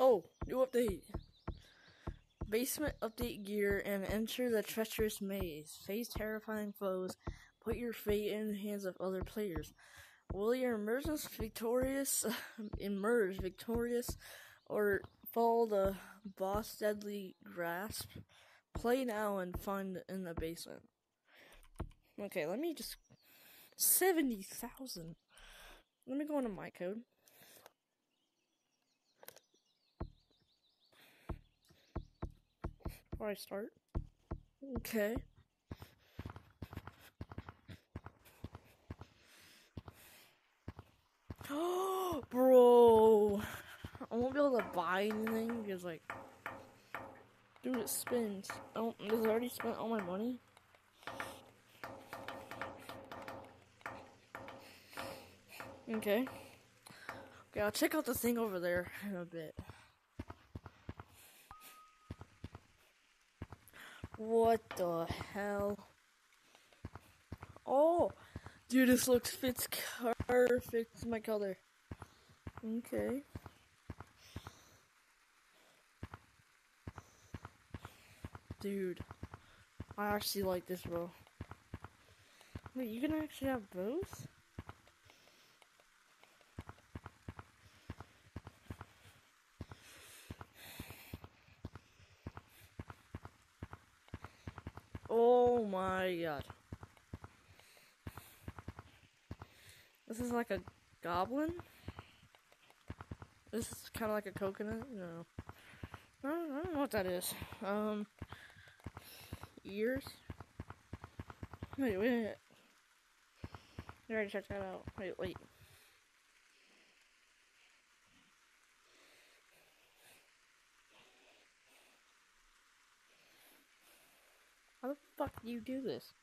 Oh, new update. Basement update gear and enter the treacherous maze. Face terrifying foes. Put your fate in the hands of other players. Will you emerge victorious, emerge victorious, or fall the boss deadly grasp? Play now and find in the basement. Okay, let me just seventy thousand. Let me go into my code. Before I start. Okay. Oh bro, I won't be able to buy anything because, like, dude, it spins. I don't. Already spent all my money? Okay. Okay, I'll check out the thing over there in a bit. What the hell? Oh, dude, this looks fits perfect my color. Okay. Dude, I actually like this, bro. Wait, you can actually have both? Oh my god. This is like a goblin? This is kind of like a coconut? No. I don't, I don't know what that is. Um, ears? Wait, wait. I already checked that out. Wait, wait. How the fuck do you do this?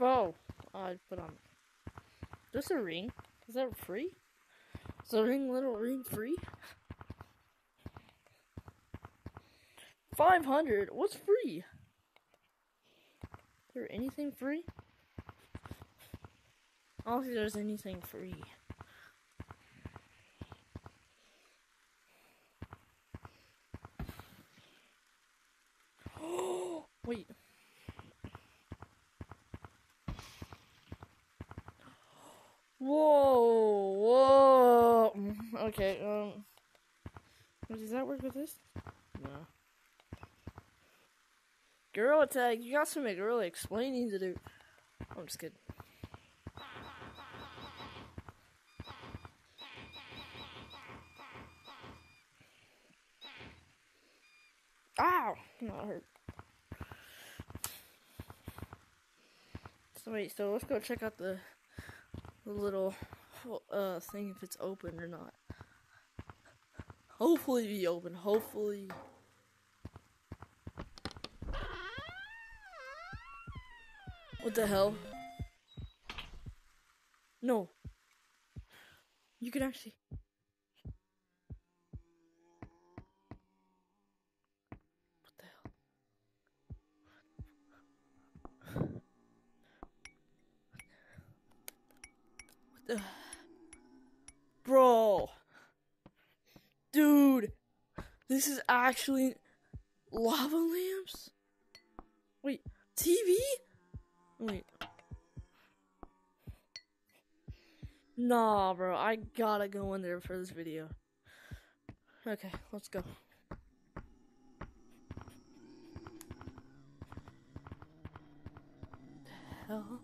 Bro, I put on. This a ring? Is that free? Is the ring little ring free? 500? What's free? Is there anything free? I don't think there's anything free. Wait. Whoa, whoa. Mm, Okay, um. Does that work with this? No. Gorilla tag, you got some gorilla explaining to do. I'm just kidding. Ow! Not hurt. So wait, so let's go check out the the little uh thing if it's open or not. Hopefully be open. Hopefully. What the hell? No. You can actually. What the hell? What the? This is actually lava lamps? Wait, TV? Wait. Nah, bro. I gotta go in there for this video. Okay, let's go. The hell?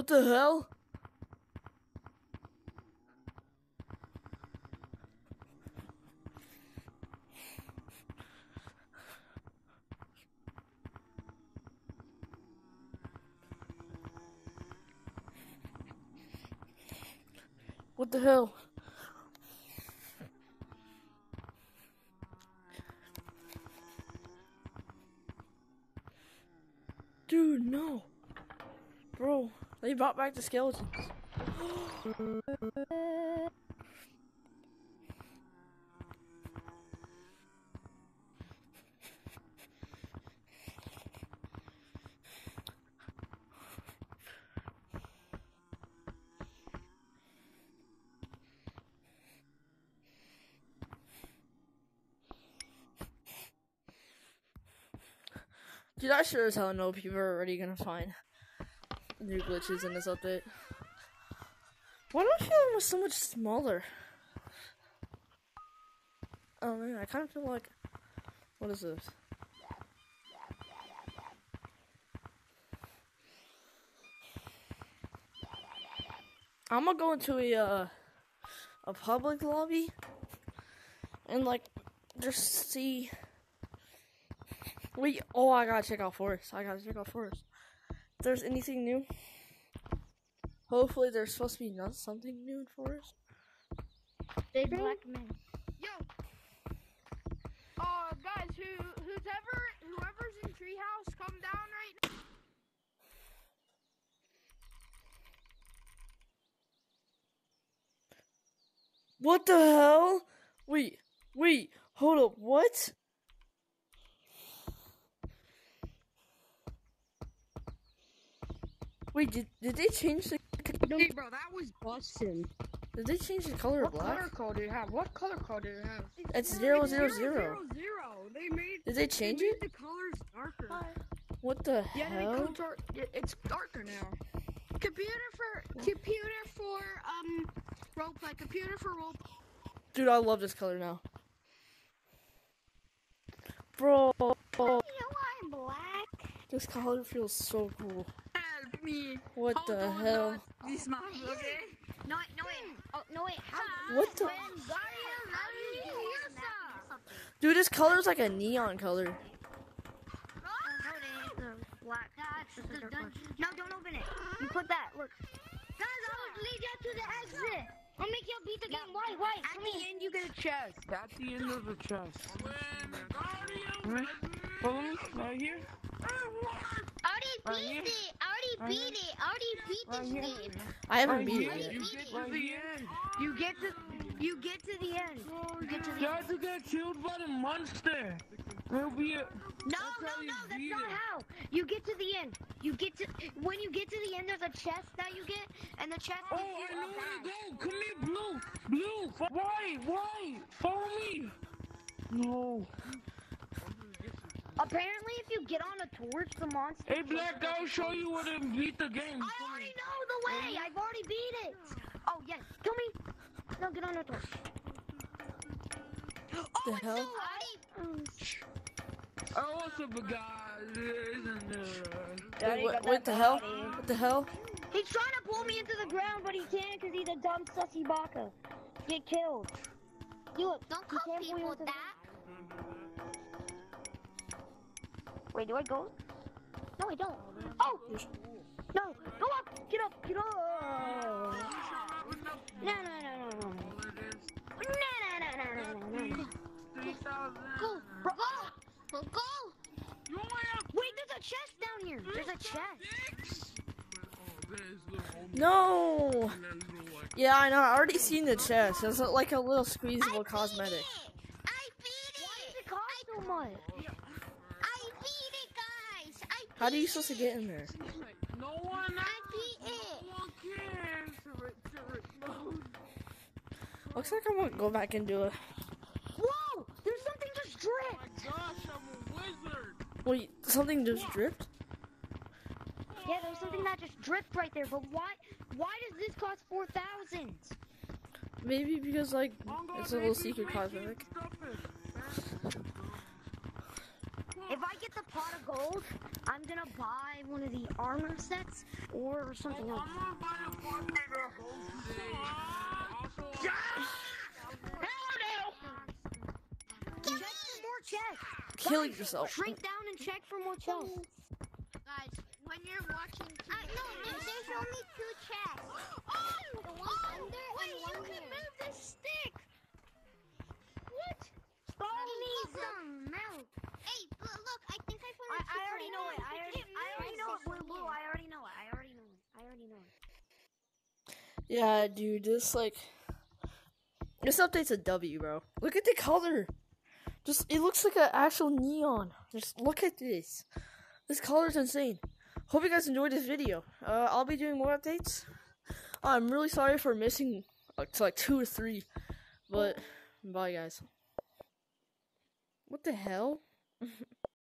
What the hell? What the hell? Dude, no. Bro they brought back the skeletons. Dude, I sure as hell know people are already gonna find new glitches in this update. Why do I feel was so much smaller? Oh man, I kind of feel like. What is this? I'm gonna go into a uh, a public lobby and like just see. Wait, oh, I gotta check out Forest. I gotta check out Forest. If there's anything new, hopefully there's supposed to be not something new in Forest. Big black man. Yo. Uh, guys, who who's ever whoever's in treehouse, come down right now. What the hell? Wait, wait, hold up, what? Wait, did, did they change the Hey, bro, that was busting. did they change the color of What black? color code do you have? What color code do you have? It's zero It's zero zero. zero. They made. Did they change they it? made the colors darker. What the Yeah, they hell? made color. It's darker now. Computer for computer for um roleplay. Computer for role. Dude, I love this color now. Bro, You know I'm black. this color feels so cool. Help me. What Hold the on, hell? This map, okay? No, wait, no wait. Oh, no wait. How? What the- Dude, this color is like a neon color. No, it ain't. The black. That's the dungeon. No, don't open it. You put that. Look. Guys, I'll lead you to the exit. I'll make you beat the game. Why? Why? At Come the here. end, you get a chest. At the end of the chest. Right? Follow me. Right here. I already beat here. it. Already beat it. Already beat Right this game. I haven't beat it. You get to the end. You get to. You get to the end. Oh, you get to the You end. have to get killed by the monster. It'll be a, No, no, no, that's not how. You get to the end. You get to when you get to the end. There's a chest that you get, and the chest. Oh, I know where to go. Come here, blue. Blue. Why? Why? Follow me. No. Apparently, if you get on a torch, the monster. Hey, Black, I'll show you where to beat the game. I already know the way. I've already beat it. Oh yes, kill me. No, get on a torch. Oh, the oh, it's hell? so high. Oh, what's up, guys? Isn't it? Wait, what, what the hell? What the hell? He's trying to pull me into the ground, but he can't because he's a dumb sussy baka. Get killed. Do it. Don't He call can't pull you people into the- that. Wait, do I go? No, I don't. Oh! No! Go up! Get up! Get up! No, no, no, no, no. No, no, no, no, no, no, no. Go, Bro, go, go. wait, there's a chest down here. There's a chest. No! Yeah, I know. I already seen the chest. It's like a little squeezable cosmetic. It. I beat Why does it. it cost so much? I beat it, guys. I beat How do you supposed to get in there? No one I beat it. No one cares. Looks like I'm gonna go back and do it. Whoa! There's something just dripped. Oh my Gosh, I'm a wizard. Wait, something just dripped? Yeah, there's something that just dripped right there. But why? Why does this cost four thousand? Maybe because like it's a little secret make cosmetic. it stop it. If I get the pot of gold, I'm gonna buy one of the armor sets or something else. I'm gonna buy a formula today. Also, Check for more chests. Kill Guys, yourself. Shrink down and check for more chests. Guys, when you're watching TV, uh, no, Yeah, dude, this like this update's a W, bro. Look at the color. Just it looks like an actual neon. Just look at this. This color's insane. Hope you guys enjoyed this video. Uh, I'll be doing more updates. I'm really sorry for missing like to like two or three, but bye guys. What the hell?